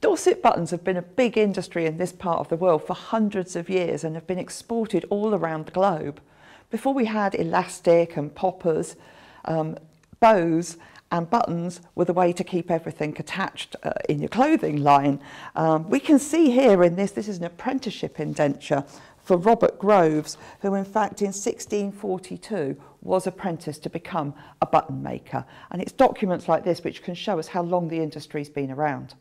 Dorset buttons have been a big industry in this part of the world for hundreds of years and have been exported all around the globe. Before we had elastic and poppers, um, bows and buttons were the way to keep everything attached uh, in your clothing line. Um, we can see here in this, this is an apprenticeship indenture for Robert Groves, who in fact in 1642 was apprenticed to become a button maker. And it's documents like this which can show us how long the industry's been around.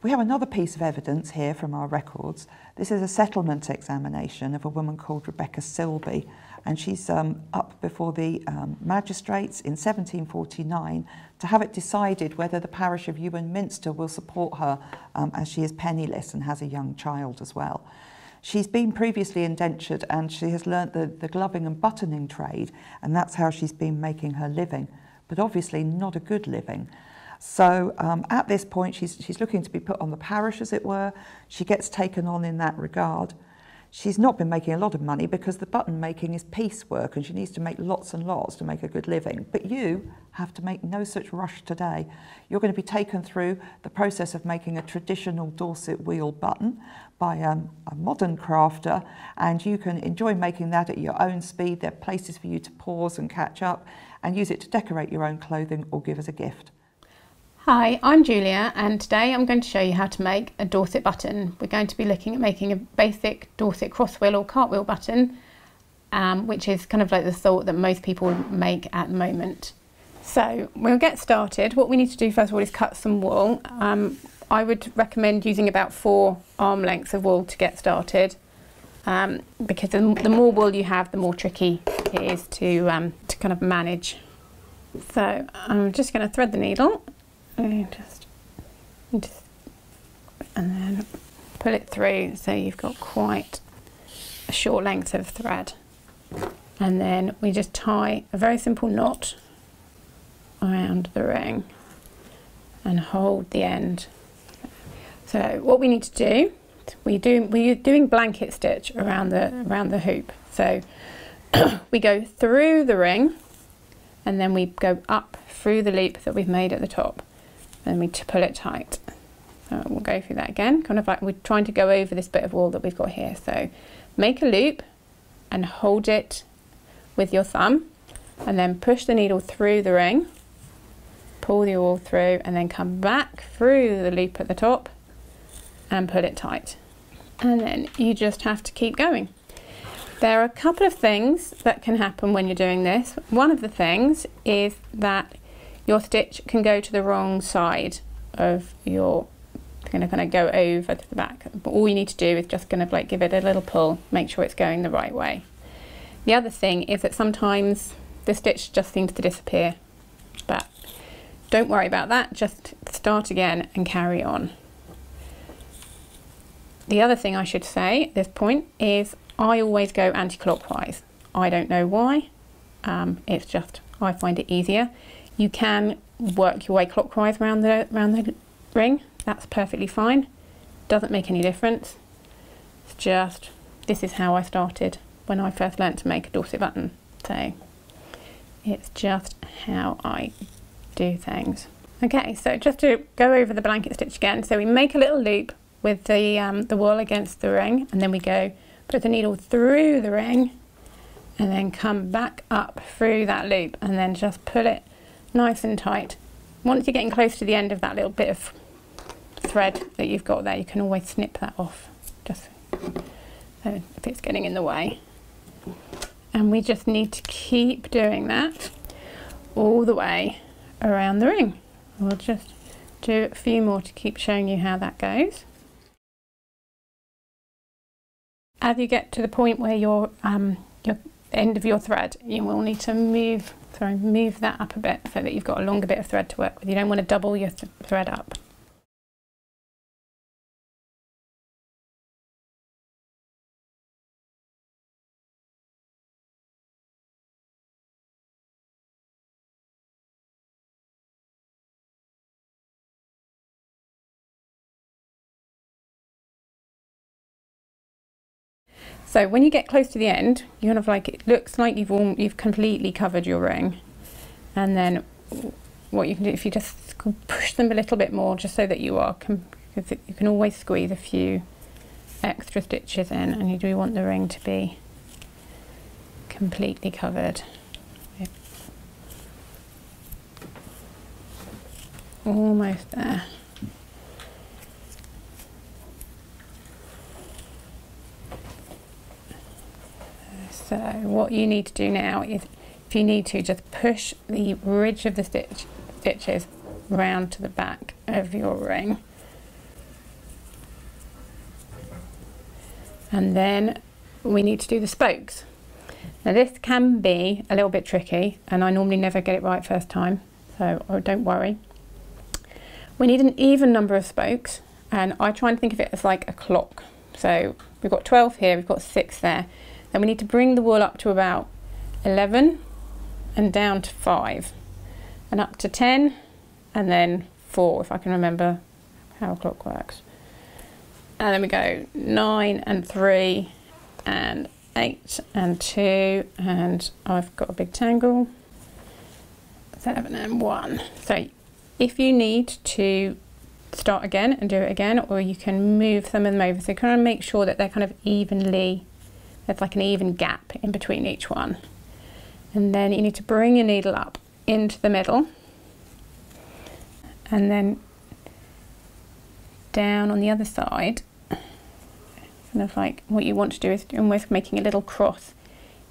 We have another piece of evidence here from our records. This is a settlement examination of a woman called Rebecca Silby, and she's um, up before the um, magistrates in 1749 to have it decided whether the parish of Iwerne Minster will support her um, as she is penniless and has a young child as well. She's been previously indentured and she has learnt the, the gloving and buttoning trade, and that's how she's been making her living, but obviously not a good living. So um, at this point, she's, she's looking to be put on the parish, as it were. She gets taken on in that regard. She's not been making a lot of money because the button making is piecework and she needs to make lots and lots to make a good living. But you have to make no such rush today. You're going to be taken through the process of making a traditional Dorset wheel button by um, a modern crafter and you can enjoy making that at your own speed. There are places for you to pause and catch up and use it to decorate your own clothing or give as a gift. Hi, I'm Julia and today I'm going to show you how to make a Dorset button. We're going to be looking at making a basic Dorset crosswheel or cartwheel button, um, which is kind of like the thought that most people make at the moment. So we'll get started. What we need to do first of all is cut some wool. Um, I would recommend using about four arm lengths of wool to get started um, because the, the, more wool you have, the more tricky it is to, um, to kind of manage. So I'm just going to thread the needle Oh, and just, just and then pull it through so you've got quite a short length of thread. And then we just tie a very simple knot around the ring and hold the end. So what we need to do we do we're doing blanket stitch around the around the hoop. So we go through the ring and then we go up through the loop that we've made at the top and we pull it tight. So we'll go through that again, kind of like we're trying to go over this bit of wool that we've got here. So make a loop and hold it with your thumb and then push the needle through the ring, pull the wool through and then come back through the loop at the top and pull it tight. And then you just have to keep going. There are a couple of things that can happen when you're doing this. One of the things is that your stitch can go to the wrong side of your going to kind of go over to the back. But all you need to do is just kind of like give it a little pull make sure it's going the right way. The other thing is that sometimes the stitch just seems to disappear. But don't worry about that just start again and carry on. The other thing I should say at this point is I always go anti-clockwise. I don't know why. Um, it's just I find it easier you can work your way clockwise around the, around the ring. That's perfectly fine. Doesn't make any difference. It's just, this is how I started when I first learnt to make a Dorset button. So it's just how I do things. Okay, so just to go over the blanket stitch again. So we make a little loop with the, um, the wool against the ring and then we go put the needle through the ring and then come back up through that loop and then just pull it nice and tight. Once you're getting close to the end of that little bit of thread that you've got there, you can always snip that off, just so if it's getting in the way. And we just need to keep doing that all the way around the ring. We'll just do a few more to keep showing you how that goes. As you get to the point where your, um, your end of your thread, you will need to move so move that up a bit so that you've got a longer bit of thread to work with. You don't want to double your th thread up. So when you get close to the end, you kind of like, it looks like you've all, you've completely covered your ring. And then what you can do, if you just push them a little bit more, just so that you are you can always squeeze a few extra stitches in and you do want the ring to be completely covered. Almost there. So what you need to do now is, if you need to, just push the ridge of the stitch stitches round to the back of your ring. And then we need to do the spokes. Now this can be a little bit tricky and I normally never get it right first time, so oh, don't worry. We need an even number of spokes and I try and think of it as like a clock. So we've got 12 here, we've got six there. Then we need to bring the wool up to about 11 and down to 5 and up to 10 and then 4 if I can remember how a clock works. And then we go 9 and 3 and 8 and 2 and I've got a big tangle 7 and 1. So if you need to start again and do it again or you can move some of them over so kind of make sure that they're kind of evenly there's like an even gap in between each one. And then you need to bring your needle up into the middle and then down on the other side. Kind of like what you want to do is almost making a little cross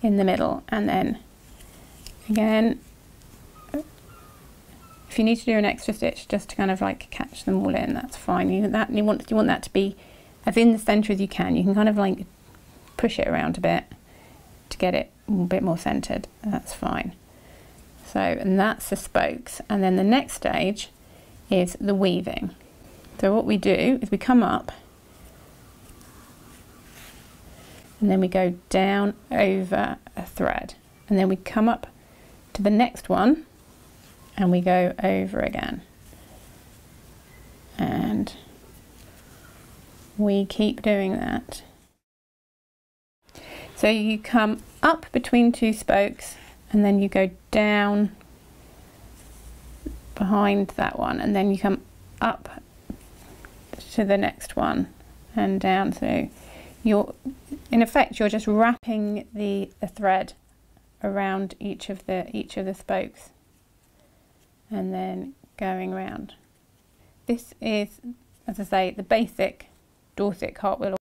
in the middle and then again if you need to do an extra stitch just to kind of like catch them all in that's fine you that you want you want that to be as in the center as you can you can kind of like push it around a bit to get it a bit more centered. That's fine. So, and that's the spokes. And then the next stage is the weaving. So what we do is we come up and then we go down over a thread and then we come up to the next one and we go over again. And we keep doing that so you come up between two spokes and then you go down behind that one and then you come up to the next one and down. So you're in effect you're just wrapping the, the thread around each of the each of the spokes and then going around this is as I say the basic Dorset cartwheel